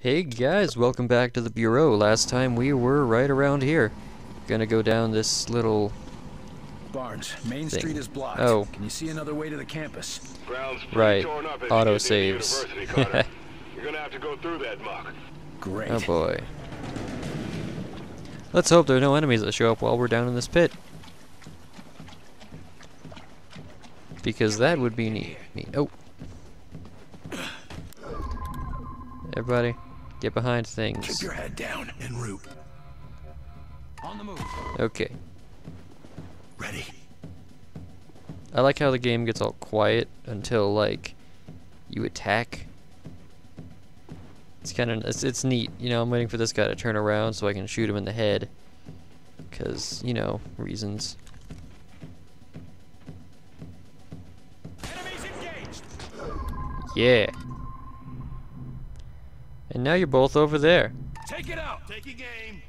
Hey guys, welcome back to the Bureau. Last time we were right around here. Gonna go down this little... Barnes, Main Thing. Street is blocked. Oh. Can you see another way to the campus? Ground's Right. torn up Auto saves. You're gonna have to go through that muck. Great. Oh boy. Let's hope there are no enemies that show up while we're down in this pit. Because that would be neat. neat. Oh. Everybody, get behind things. Keep things. your head down en route. On the move. Okay. Ready. I like how the game gets all quiet until like you attack. It's kind of it's, it's neat, you know. I'm waiting for this guy to turn around so I can shoot him in the head, cause you know reasons. Yeah. And now you're both over there. Take it out. Taking aim.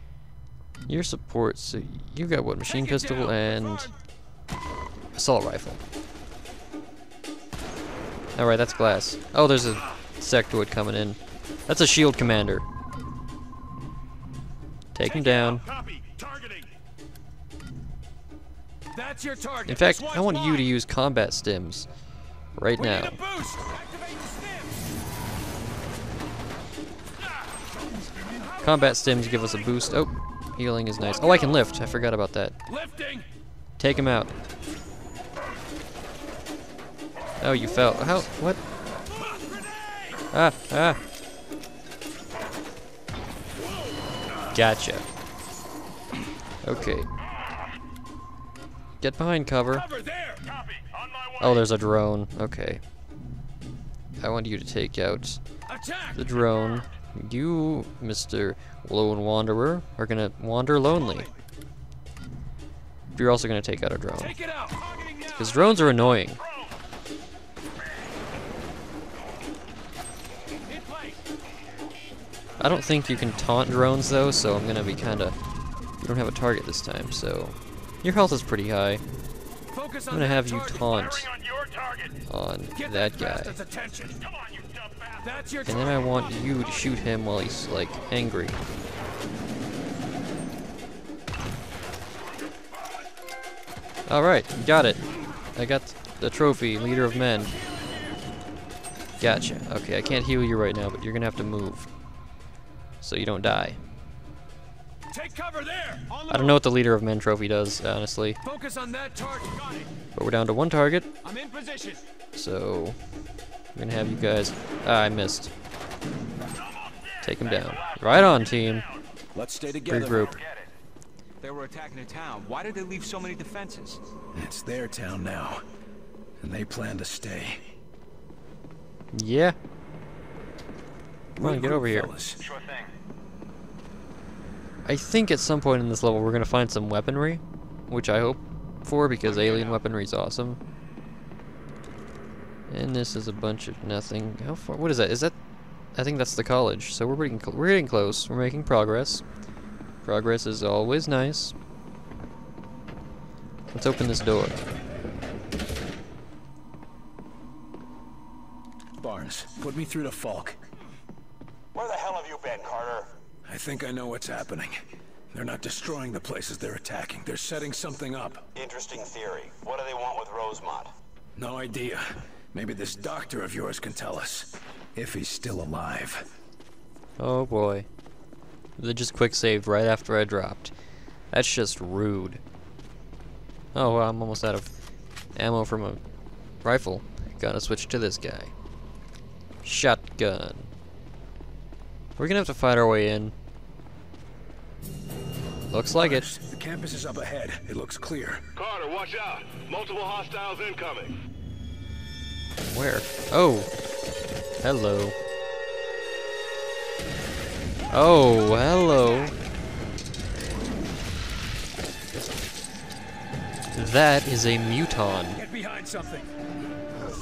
Your support, so you got what? Machine pistol and assault rifle. All right, that's glass. Oh, there's a sectoid coming in. That's a shield commander. Take him down. That's your target. In fact, I want you to use combat stims right We now. Combat stims give us a boost. Oh, healing is nice. Oh, I can lift. I forgot about that. Lifting. Take him out. Oh, you fell. How? What? Ah, ah. Gotcha. Okay. Get behind cover. Cover there. Copy. On my way. Oh, there's a drone. Okay. I want you to take out the drone. You, Mr. Lone Wanderer, are gonna wander lonely. You're also gonna take out a drone. Take it out. Targeting now. Because drones are annoying. I don't think you can taunt drones though, so I'm gonna be kinda... You don't have a target this time, so... Your health is pretty high I'm gonna have you taunt. On your target. on Get that guy. Bastard's attention. Come on, you dumb bastard. That's your And then I want you to shoot him while he's, like, angry. Alright, got it. I got the trophy, Leader of Men. Gotcha. Okay, I can't heal you right now, but you're gonna have to move. So you don't die. Take cover there. I don't know what the Leader of Men trophy does, honestly. Focus on that target. But we're down to one target, I'm in position. so I'm gonna have you guys. Ah, I missed. Take him down. Right on, team. Let's stay together. Regroup. They were attacking a town. Why did they leave so many defenses? It's their town now, and they plan to stay. Yeah. Come on, get over here. Sure thing. I think at some point in this level we're gonna find some weaponry, which I hope for because alien weaponry is awesome. And this is a bunch of nothing. How far? What is that? Is that? I think that's the college. So we're getting we're getting close. We're making progress. Progress is always nice. Let's open this door. Barnes, put me through to Falk. Where the hell have you been, Carter? I think I know what's happening. They're not destroying the places they're attacking. They're setting something up. Interesting theory. What do they want with Rosemont? No idea. Maybe this doctor of yours can tell us. If he's still alive. Oh boy. They just quick saved right after I dropped. That's just rude. Oh, well, I'm almost out of ammo from a rifle. Gotta switch to this guy. Shotgun. We're gonna have to fight our way in. Looks like it. The campus is up ahead. It looks clear. Carter, watch out. Multiple hostiles incoming. Where? Oh. Hello. Oh, hello. That is a muton. Get behind something.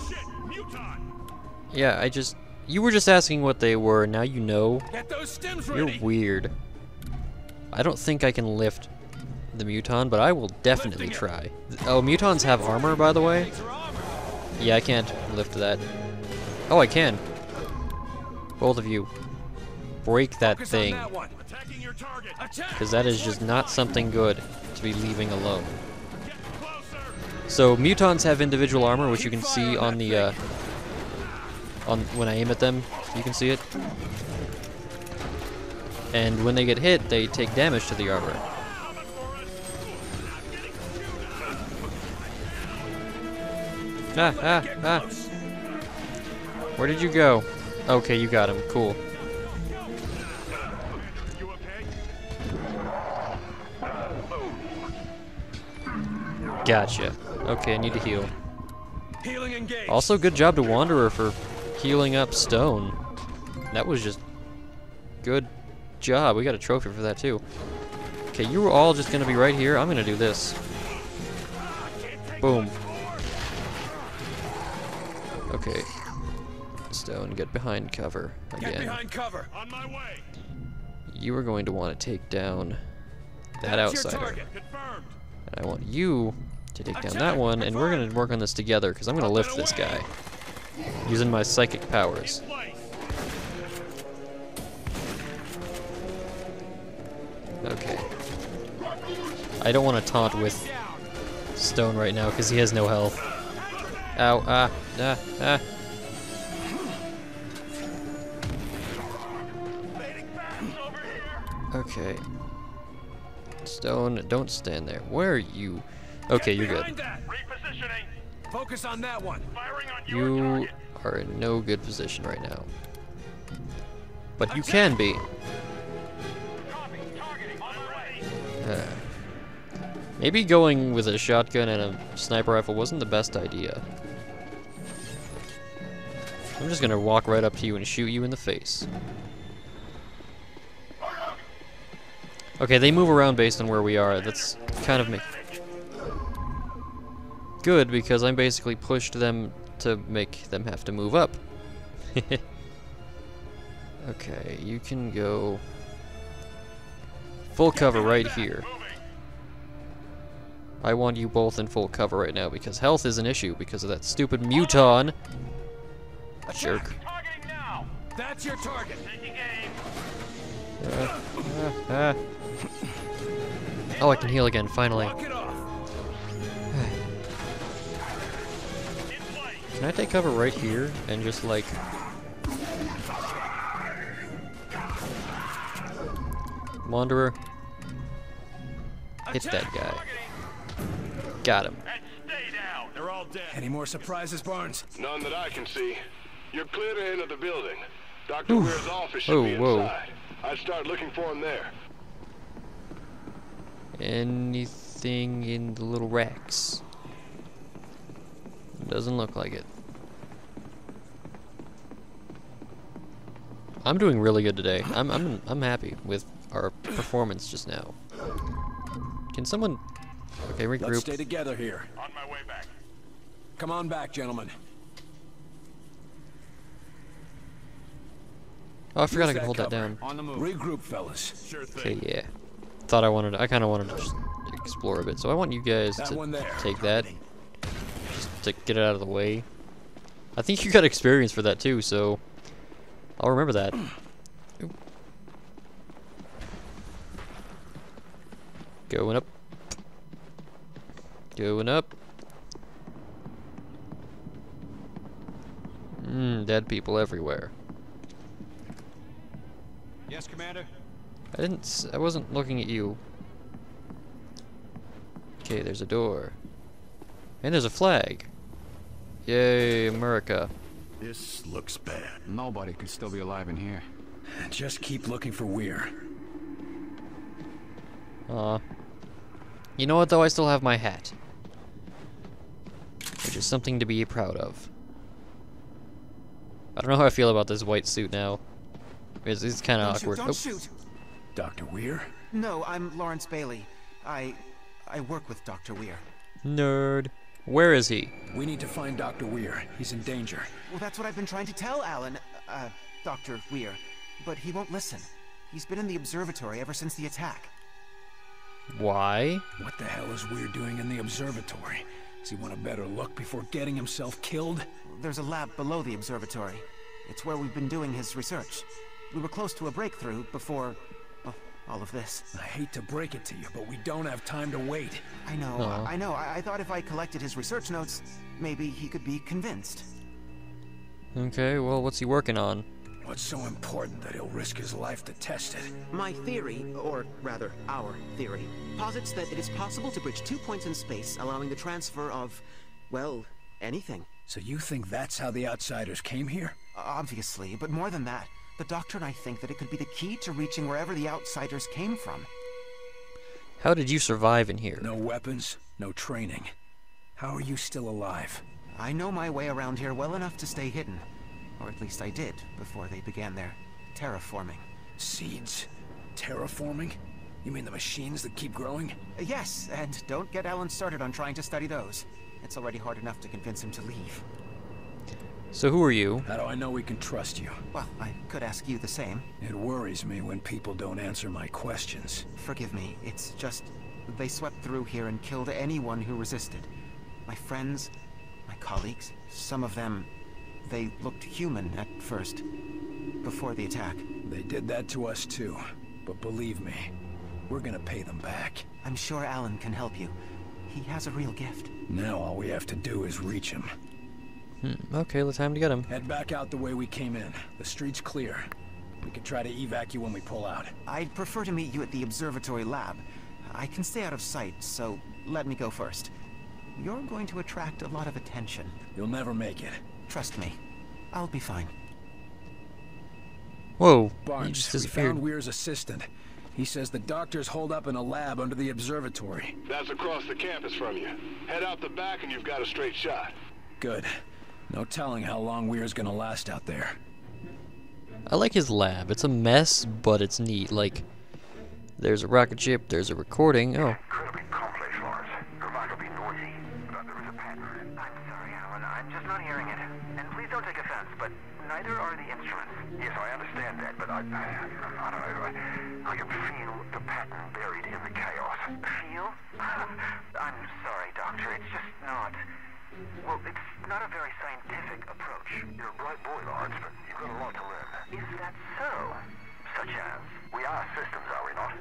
Shit, Muton! Yeah, I just... You were just asking what they were, now you know. Get those stims ready. You're weird. I don't think I can lift the muton, but I will definitely try. Oh, mutons have armor, by the way? Yeah, I can't lift that. Oh, I can. Both of you. break that Focus thing. on that one. Attacking your target. Because that is just not something good to be leaving alone. So mutons have individual armor, which you can see on the uh, on when I aim at them. You can see it. And when they get hit, they take damage to the armor. Ah, ah, ah. Where did you go? Okay, you got him. Cool. Gotcha. Okay, I need to heal. Also, good job to Wanderer for healing up Stone. That was just good job. We got a trophy for that too. Okay, you were all just gonna be right here. I'm gonna do this. Boom. Okay. Stone, get behind cover Get again. behind cover. On my way. You are going to want to take down that That's outsider. And I want you to take down that one, and we're gonna work on this together, because I'm gonna lift this guy. Using my psychic powers. Okay. I don't want to taunt with Stone right now, because he has no health. Ow, ah, ah, ah. Okay. Stone, don't stand there. Where are you? Okay, you're good. Repositioning. Focus on that one. Firing on your You are in no good position right now. But you can be. Copy. Targeting. On my way. Uh, maybe going with a shotgun and a sniper rifle wasn't the best idea. I'm just gonna walk right up to you and shoot you in the face. Okay, they move around based on where we are. That's kind of me. Good, because I'm basically pushed them to make them have to move up. okay, you can go full cover right here. I want you both in full cover right now because health is an issue because of that stupid muton. Jerk. Now. That's your target. Taking aim. Ah. Oh, I can heal again, finally. Walk it off. In place. Can I take cover right here and just like... Wanderer, hit that guy. Got him. And stay down. They're all dead. Any more surprises, Barnes? None that I can see. You're clear to enter the building. Dr. Weir's office should Oh, be whoa. inside. I'd start looking for him there. Anything in the little racks? Doesn't look like it. I'm doing really good today. I'm I'm I'm happy with our performance just now. Can someone Okay, Let's regroup. stay together here. On my way back. Come on back, gentlemen. Oh, I forgot I could that hold that down. On the move. Regroup, fellas. Sure. Okay, yeah. Thought I wanted To, I kind of wanted to just explore a bit. So I want you guys That to one there. take that just to get it out of the way. I think you got experience for that too, so I'll remember that. Oop. Going up. Going up. Mmm, dead people everywhere. Yes, Commander. I didn't. S I wasn't looking at you. Okay, there's a door. And there's a flag. Yay, America. This looks bad. Nobody could still be alive in here. Just keep looking for Weir. Aw. You know what, though? I still have my hat. Which is something to be proud of. I don't know how I feel about this white suit now. It's, it's kind of Don't shoot, awkward. don't Oh, shoot. Dr. Weir? No, I'm Lawrence Bailey. I I work with Dr. Weir. nerd. Where is he? We need to find Dr. Weir. He's in danger. Well, that's what I've been trying to tell Alan, uh, Dr. Weir. But he won't listen. He's been in the observatory ever since the attack. Why? What the hell is Weir doing in the observatory? Does he want a better look before getting himself killed? There's a lab below the observatory. It's where we've been doing his research. We were close to a breakthrough before, well, all of this. I hate to break it to you, but we don't have time to wait. I know, Aw. I know. I, I thought if I collected his research notes, maybe he could be convinced. Okay, well, what's he working on? What's so important that he'll risk his life to test it? My theory, or rather, our theory, posits that it is possible to bridge two points in space, allowing the transfer of, well, anything. So you think that's how the outsiders came here? Obviously, but more than that, the Doctor and I think that it could be the key to reaching wherever the outsiders came from. How did you survive in here? No weapons, no training. How are you still alive? I know my way around here well enough to stay hidden. Or at least I did before they began their terraforming. Seeds? Terraforming? You mean the machines that keep growing? Yes, and don't get Alan started on trying to study those. It's already hard enough to convince him to leave. So who are you? How do I know we can trust you? Well, I could ask you the same. It worries me when people don't answer my questions. Forgive me, it's just they swept through here and killed anyone who resisted. My friends, my colleagues, some of them, they looked human at first, before the attack. They did that to us too. But believe me, we're gonna pay them back. I'm sure Alan can help you. He has a real gift. Now all we have to do is reach him. Hmm, okay, let's time to get him. Head back out the way we came in. The street's clear. We can try to evac you when we pull out. I'd prefer to meet you at the observatory lab. I can stay out of sight, so let me go first. You're going to attract a lot of attention. You'll never make it. Trust me. I'll be fine. Whoa, he Barnes, just we found Weir's assistant. He says the doctor's holed up in a lab under the observatory. That's across the campus from you. Head out the back and you've got a straight shot. Good. No telling how long Weir's gonna last out there. I like his lab. It's a mess, but it's neat. Like, there's a rocket ship, there's a recording. Oh, not a very scientific approach. You're a bright boy, Lawrence, but you've got a lot to learn. Is that so? Such as? We are systems, are we not?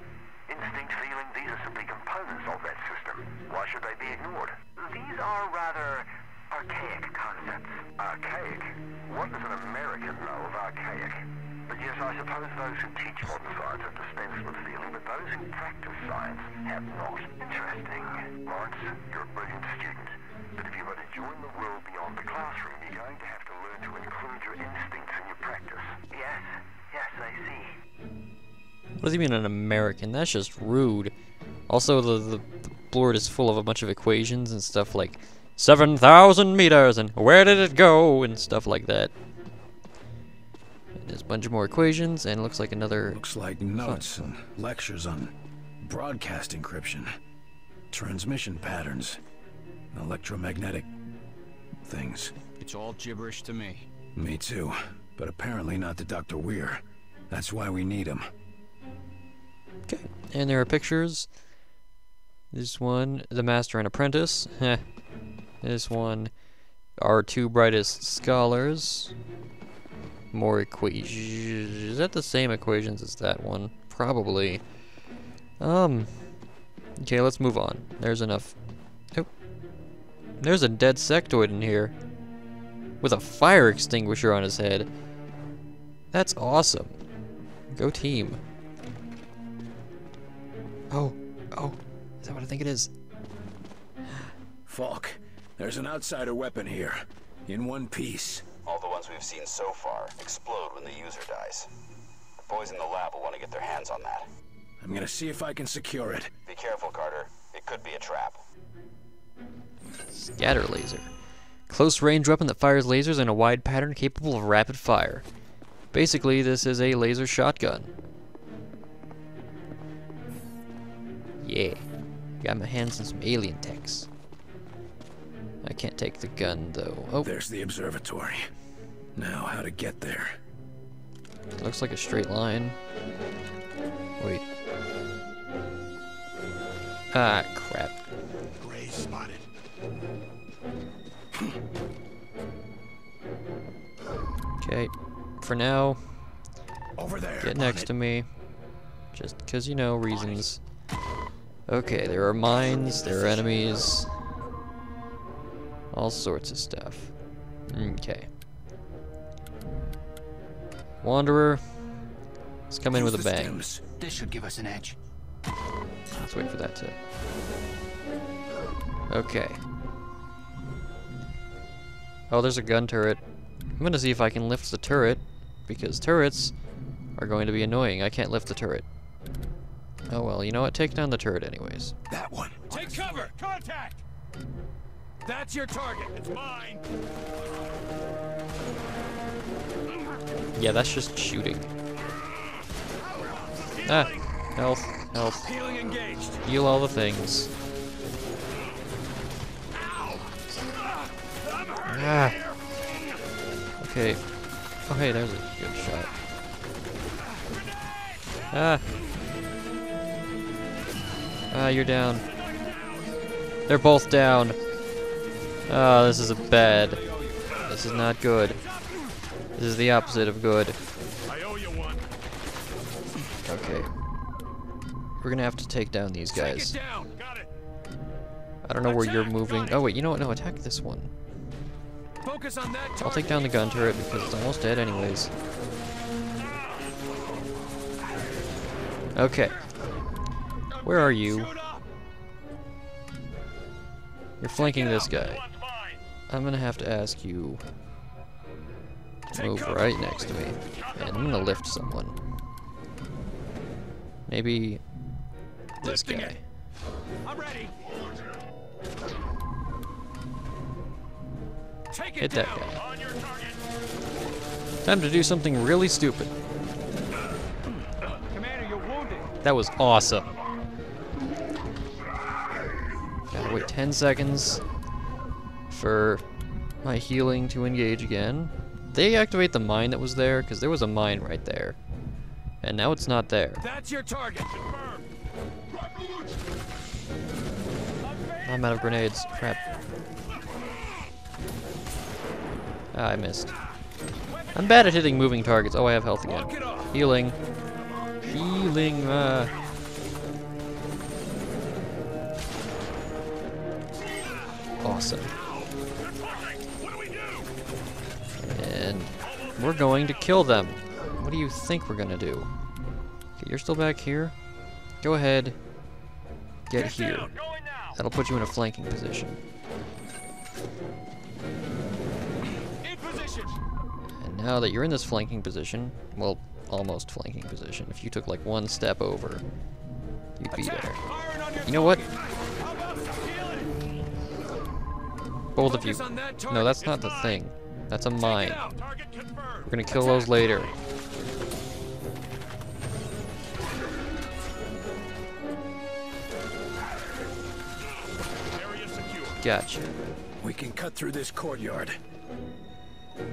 Instinct, feeling, these are simply components of that system. Why should they be ignored? These are rather archaic concepts. Archaic? What does an American know of archaic? But yes, I suppose those who teach modern science have dispensed with feeling, but those who practice science have not. Interesting. Lawrence, you're a brilliant student. But if you are to join the world beyond the classroom, you're going to have to learn to include your instincts in your practice. Yes, yes, I see. what does he mean an American? That's just rude. Also, the, the, the board is full of a bunch of equations and stuff like 7,000 meters and where did it go and stuff like that. And there's a bunch of more equations and it looks like another Looks like notes and lectures on broadcast encryption, transmission patterns, electromagnetic things. It's all gibberish to me. Me too, but apparently not to Dr. Weir. That's why we need him. Okay. And there are pictures. This one, the master and apprentice. Heh. This one, our two brightest scholars. More equations. Is that the same equations as that one? Probably. Um. Okay, let's move on. There's enough. There's a dead sectoid in here. With a fire extinguisher on his head. That's awesome. Go team. Oh, oh, is that what I think it is? Falk, there's an outsider weapon here, in one piece. All the ones we've seen so far explode when the user dies. The boys in the lab will want to get their hands on that. I'm gonna see if I can secure it. Be careful, Carter. It could be a trap. Scatter laser. Close range weapon that fires lasers in a wide pattern capable of rapid fire. Basically, this is a laser shotgun. Yeah. Got my hands on some alien techs. I can't take the gun though. Oh, There's the observatory. Now, how to get there? It looks like a straight line. Wait. Ah, crap. Okay. For now, Over there. Get next to me. Just because you know reasons. Okay, there are mines, there are enemies. All sorts of stuff. Okay. Wanderer, let's come in with a bang. This should give us an edge. Let's wait for that to. Okay. Oh, there's a gun turret. I'm gonna see if I can lift the turret, because turrets are going to be annoying. I can't lift the turret. Oh well, you know what? Take down the turret anyways. That one. Take cover! Contact! That's your target. It's mine. Yeah, that's just shooting. Ah, health, health. Healing engaged. Heal all the things. Ah. Okay. Oh hey, there's a good shot. Ah. Ah, you're down. They're both down. Ah, this is a bad. This is not good. This is the opposite of good. I owe you one. Okay. We're gonna have to take down these guys. it down. Got it. I don't know where you're moving. Oh wait, you know what? No, attack this one. I'll take down the gun turret because it's almost dead anyways. Okay. Where are you? You're flanking this guy. I'm gonna have to ask you to move right next to me. And I'm gonna lift someone. Maybe this guy. I'm ready. Hit that guy. On your target. Time to do something really stupid. Commander, you're wounded. That was awesome. Gotta wait 10 seconds for my healing to engage again. They activate the mine that was there, because there was a mine right there. And now it's not there. That's your target. I'm out of grenades. Crap. Ah, I missed. I'm bad at hitting moving targets. Oh, I have health again. Healing. Healing. Uh. Awesome. And we're going to kill them. What do you think we're gonna do? Okay, you're still back here. Go ahead. Get here. Going. That'll put you in a flanking position. Now that you're in this flanking position, well, almost flanking position, if you took like one step over, you'd be there. Firing on your You know what? target. How about healing? Both of you. Focus on that No, that's not the thing. That's a mine. it out. Target confirmed. We're gonna kill those later. Area secure. Gotcha. We can cut through this courtyard.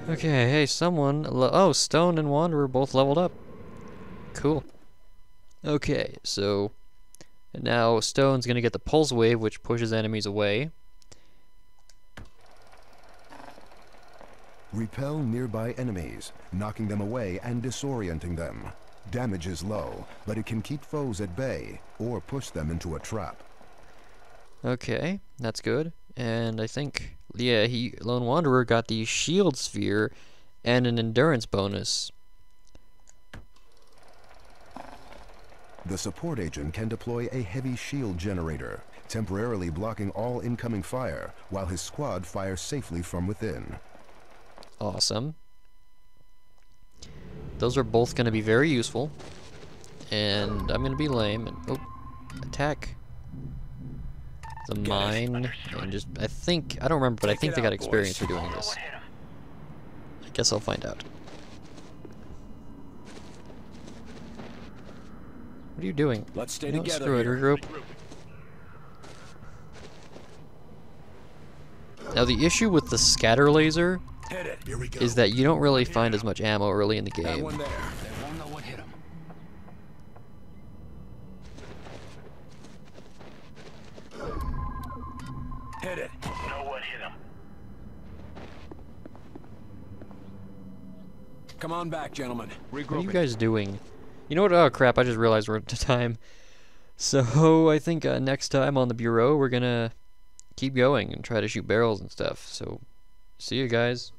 Okay, hey, someone. Oh, Stone and Wanderer both leveled up. Cool. Okay, so now Stone's gonna get the pulse wave, which pushes enemies away. Repel nearby enemies, knocking them away and disorienting them. Damage is low, but it can keep foes at bay or push them into a trap. Okay, that's good. And I think, yeah, he Lone Wanderer got the Shield Sphere and an Endurance bonus. The support agent can deploy a heavy shield generator, temporarily blocking all incoming fire while his squad fires safely from within. Awesome. Those are both going to be very useful. And I'm going to be lame and oh, attack the mine and just I think I don't remember, but I think it they got experience boys. for doing this. I guess I'll find out. What are you doing? Let's stay You know what, together screw it, regroup. Now the issue with the scatter laser Hit it. Here we go. is that you don't really find as much ammo early in the that game. Come on back, gentlemen. What are you guys doing? You know what? Oh crap! I just realized we're at time. So I think uh, next time on the bureau we're gonna keep going and try to shoot barrels and stuff. So see you guys.